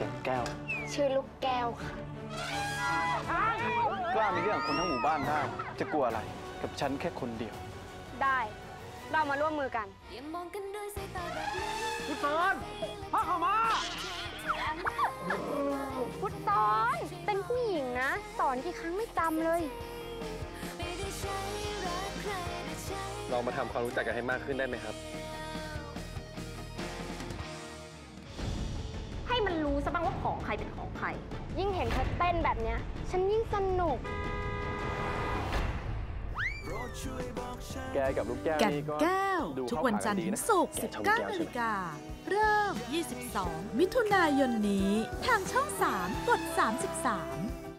แก่นแก้ว ชื่อลูกแก้วค่ะ กล้ามีเรื่องกับคนทั้งหมู่บ้านได้ จะกลัวอะไร กับฉันแค่คนเดียว ได้ เรามาร่วมมือกันอย่ามองกันด้วยสายตาแบบนั้นพุทธอนพ่อเข้ามา พุทธอน เป็นผู้หญิงนะ สอนกี่ครั้งไม่จำเลยไม่ได้ใช้รักใครแต่ใช้ลองมาทำความรู้จักกันให้มากขึ้นได้ไหมครับ ซะบ้างว่าของใครเป็นของใคร ยิ่งเห็นเธอเต้นแบบเนี้ย ฉันยิ่งสนุก แกกับลูกแก้วแก่นนี่ก็แก้ว ดูทุกเข้าวันขาจันทร์ดีถึงนะศุกร์ แกชอบลูกแก้ว19นาใช่ฬิไหมกา เริ่ม 22 มิถุนายนนี้ ทางช่อง 3 กด 33